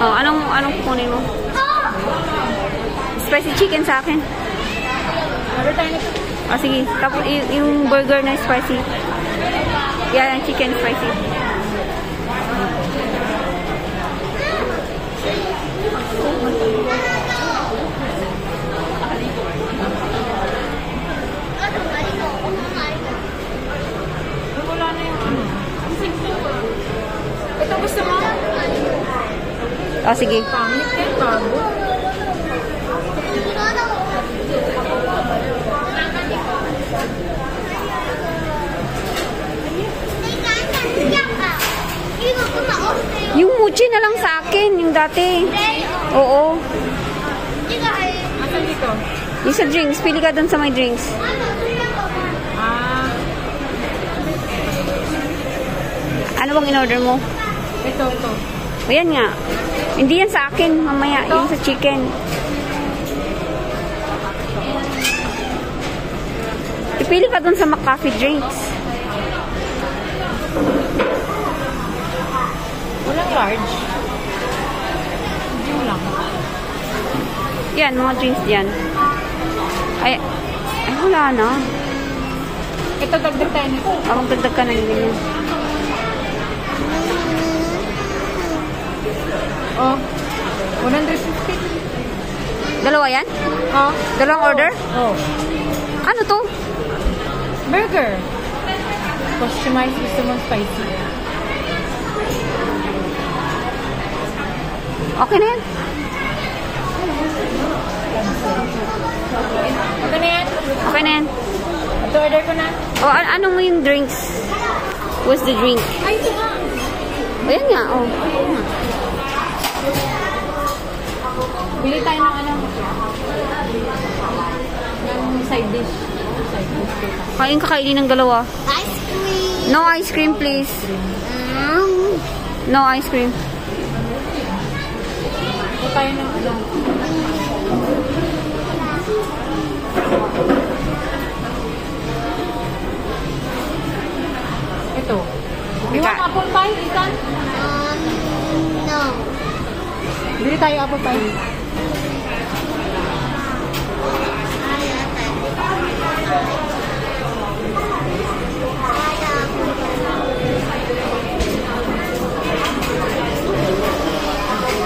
Oh, anong, anong kukunin mo? Spicy chicken sa akin. Order tayo nito. Ah, sige. Tapos yung burger na spicy. Yan, chicken spicy. Wala na yung ano. Ito gusto mo? Ah, sige. Yung mochi na lang sa akin, yung dati. Oo. Asan dito? Yung sa drinks, pili ka dun sa may drinks. Ano bang in-order mo? ito, ito. O yan nga. Hindi yan sa akin, mamaya. Yung sa chicken. Ipili ka dun sa McCafe drinks. Walang large. Medium lang. Yan, mga drinks yan. Ay, ay wala na. Ito, dagdag tayo nito. Ah, magdagdag ka na yung Dalawa yan? Oh, Dalawang order? oh. Ano to? Burger. Customize gusto mo spicy. Okay na yan. Okay na yan? Okay na yan. Ito order ko na. O, an ano mo yung drinks? What's the drink? Ay, ito nga. O, yan nga. Bili tayo ng ano. Ng side dish. Side dish ko. Kain kakainin ng dalawa. Ice cream. No ice cream, please. Um, No ice cream. Ito tayo ng ano. Ito. You want apple pie, Ethan? um, no. Bili tayo apple pie.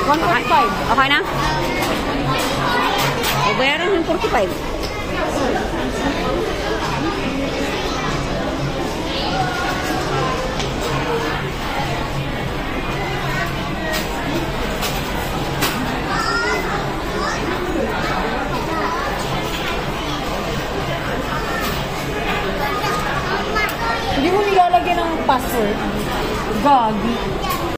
One point five. Okay na? O, bayaran yung